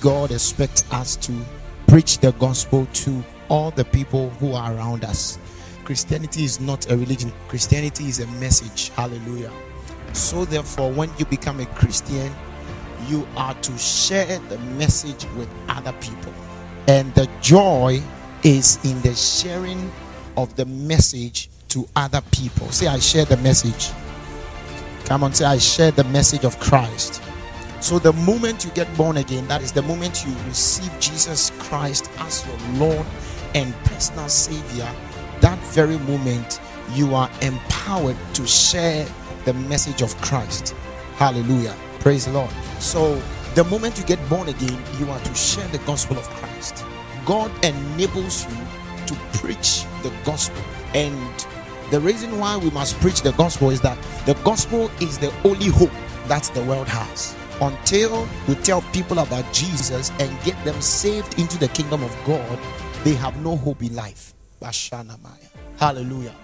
God expects us to preach the gospel to all the people who are around us. Christianity is not a religion, Christianity is a message. Hallelujah. So, therefore, when you become a Christian, you are to share the message with other people. And the joy is in the sharing of the message to other people. Say, I share the message. Come on, say, I share the message of Christ. So, the moment you get born again, that is the moment you receive Jesus Christ as your Lord and personal Savior, that very moment you are empowered to share the message of Christ. Hallelujah. Praise the Lord. So, the moment you get born again, you are to share the gospel of Christ. God enables you to preach the gospel. And the reason why we must preach the gospel is that the gospel is the only hope that the world has. Until we tell people about Jesus and get them saved into the kingdom of God, they have no hope in life. Hallelujah.